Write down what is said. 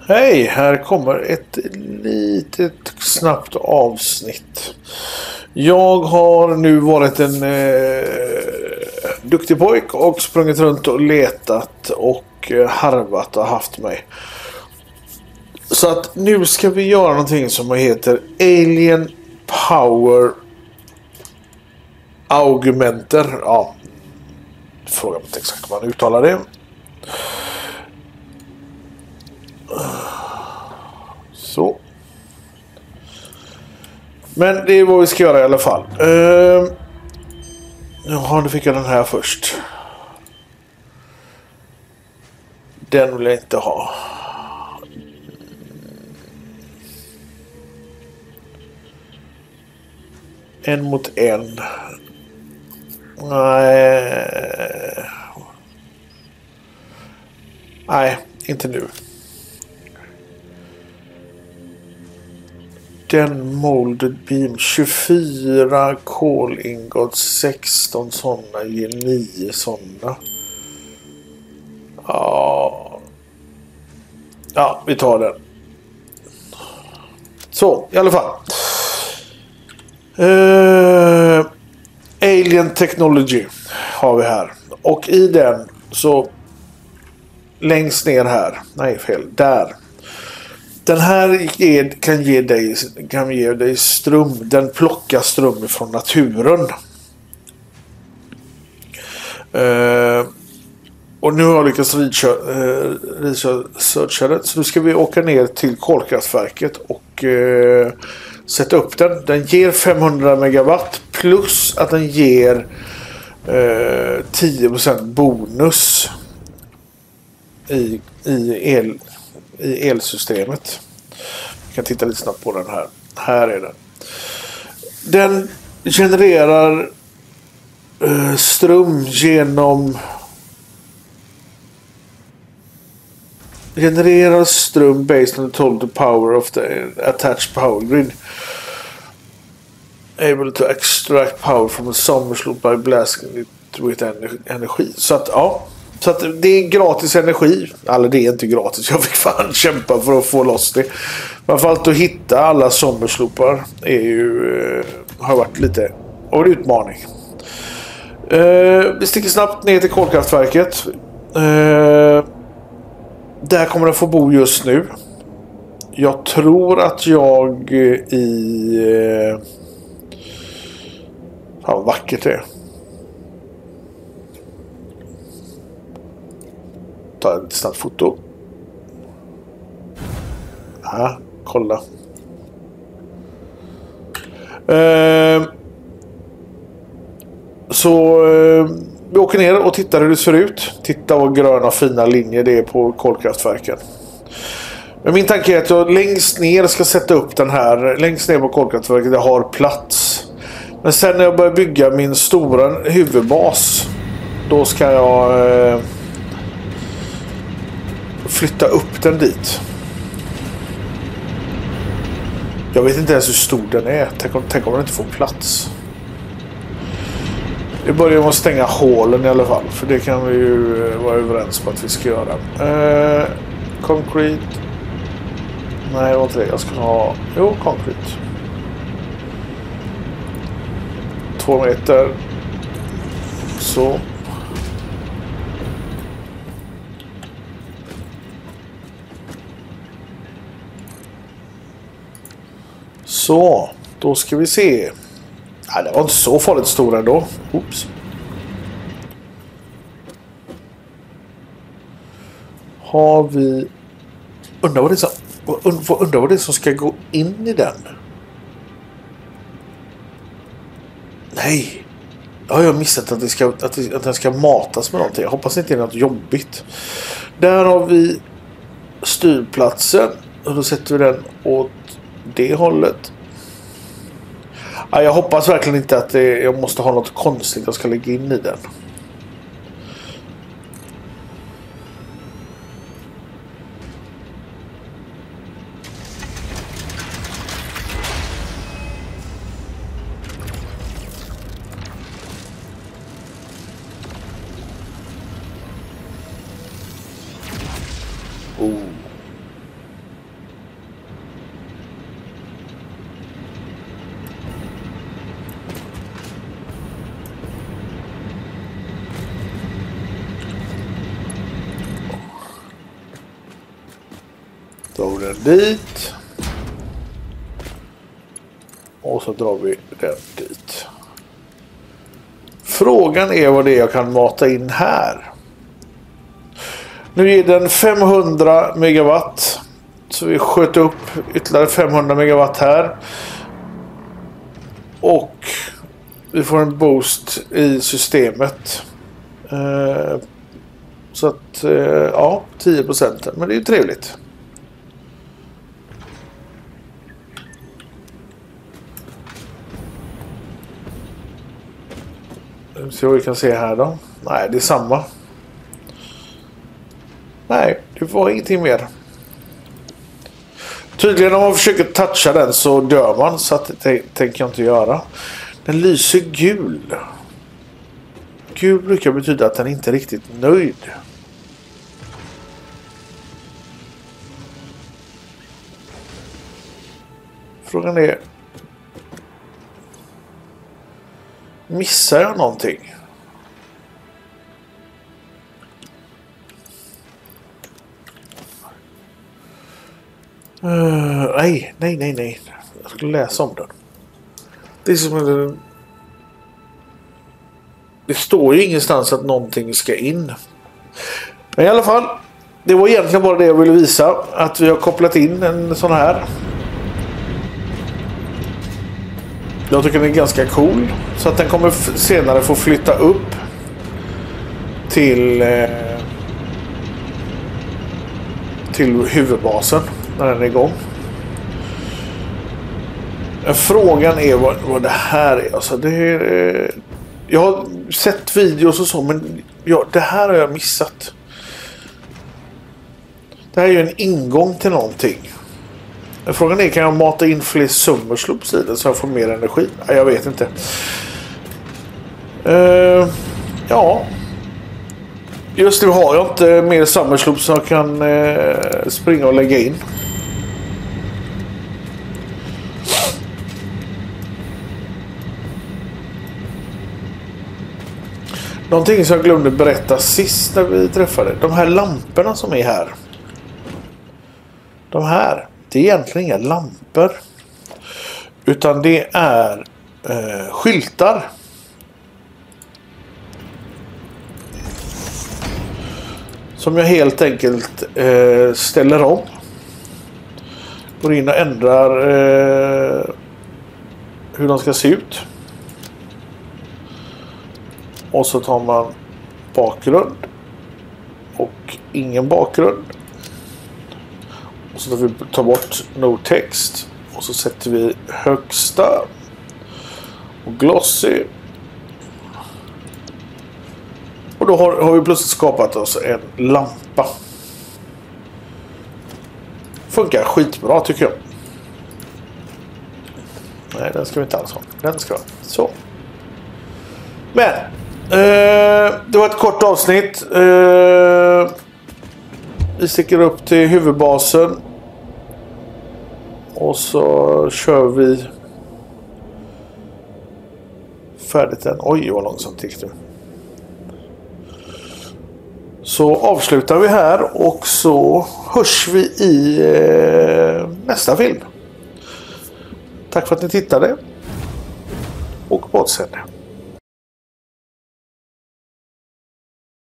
Hej, här kommer ett litet snabbt avsnitt. Jag har nu varit en eh, duktig pojk och sprungit runt och letat och eh, harvat och haft mig. Så att nu ska vi göra någonting som heter Alien Power Augmenter. Ja, fråga mig inte exakt hur man uttalar det. Så. Men det är vad vi ska göra i alla fall. Uh, jaha, nu fick jag den här först. Den vill jag inte ha. En mot en. Nej. Nej, inte nu. Den molded beam 24 kolingot 16 sådana ger 9 sådana. Ja. Ja, vi tar den. Så, i alla fall. Uh, Alien Technology har vi här. Och i den så längst ner här. Nej, fel. Där. Den här kan ge dig, kan ge dig ström. Den plockar ström från naturen. Uh, och nu har jag lyckats eh, researcha det. Så nu ska vi åka ner till kolkraftverket och uh, sätta upp den. Den ger 500 megawatt plus att den ger uh, 10% bonus i, i, el, i elsystemet. Vi kan titta lite snabbt på den här. Här är den. Den genererar eh, ström genom genererar ström based on the total power of the attached power grid. Able to extract power from a summer slope by blasting it with energi. Så att ja, så att det är gratis energi. Eller det är inte gratis. Jag fick fan kämpa för att få loss det. Framförallt att hitta alla sommarslopar är ju, eh, har varit lite av en utmaning. Eh, vi sticker snabbt ner till kolkraftverket. Eh, där kommer jag få bo just nu. Jag tror att jag i... Eh, fan vad vackert det är. Ta ett snabbt foto. Ja, kolla. Eh, så eh, vi åker ner och tittar hur det ser ut. Titta vad gröna fina linjer det är på kolkraftverken. Men min tanke är att jag längst ner ska sätta upp den här. Längst ner på kolkraftverket. Jag har plats. Men sen när jag börjar bygga min stora huvudbas. Då ska jag eh, flytta upp den dit. Jag vet inte ens hur stor den är. Tänk om, tänk om den inte får plats. Vi börjar med att stänga hålen i alla fall. För det kan vi ju eh, vara överens på att vi ska göra. Eh, concrete. Nej, det var inte det. Jag ska ha... Jo, concrete. Två meter. Så. Så, då ska vi se. Nej, det var inte så farligt stor ändå. Oops. Har vi... Undrar vad det är som, undrar vad det är som ska gå in i den. Nej. Jag har missat att, det ska, att, det, att den ska matas med någonting. Jag hoppas inte det är något jobbigt. Där har vi styrplatsen. Och då sätter vi den åt det hållet. Jag hoppas verkligen inte att jag måste ha något konstigt jag ska lägga in i den. Drar vi den dit. Och så drar vi den dit. Frågan är vad det är jag kan mata in här. Nu ger den 500 megawatt. Så vi sköt upp ytterligare 500 megawatt här. Och vi får en boost i systemet. Eh, så att, eh, ja, 10 procent. Men det är ju trevligt. Se ska vi kan se här då. Nej, det är samma. Nej, det var ingenting mer. Tydligen om man försöker toucha den så dör man. Så att det tänker jag inte göra. Den lyser gul. Gul brukar betyda att den inte är riktigt nöjd. Frågan är... Missar jag någonting? Uh, nej, nej, nej, nej. Jag skulle läsa om den. Det är som en... Det står ju ingenstans att någonting ska in. Men i alla fall. Det var egentligen bara det jag ville visa. Att vi har kopplat in en sån här. Jag tycker den är ganska cool. Så att den kommer senare få flytta upp. Till... Eh, till huvudbasen. När den är igång. Eh, frågan är vad, vad det här är. Alltså det är eh, jag har sett videos och så men ja, det här har jag missat. Det här är ju en ingång till någonting. Frågan är kan jag mata in fler summersloops i den så jag får mer energi? Jag vet inte. Uh, ja. Just nu har jag inte mer summersloops som jag kan uh, springa och lägga in. Någonting som jag glömde berätta sist när vi träffade. De här lamporna som är här. De här. Det är egentligen inga lampor. Utan det är eh, skyltar. Som jag helt enkelt eh, ställer om. Går in och ändrar eh, hur de ska se ut. Och så tar man bakgrund. Och ingen bakgrund. Och så tar vi tar bort no text. Och så sätter vi högsta. Och glossy. Och då har, har vi plötsligt skapat oss en lampa. Funkar skitbra tycker jag. Nej, den ska vi inte alls ha. Den ska vi ha. Så. Men Eh, det var ett kort avsnitt. Eh, vi sticker upp till huvudbasen. Och så kör vi färdigt den. Oj vad långsamt gick det. Så avslutar vi här och så hörs vi i eh, nästa film. Tack för att ni tittade. Och på återseende.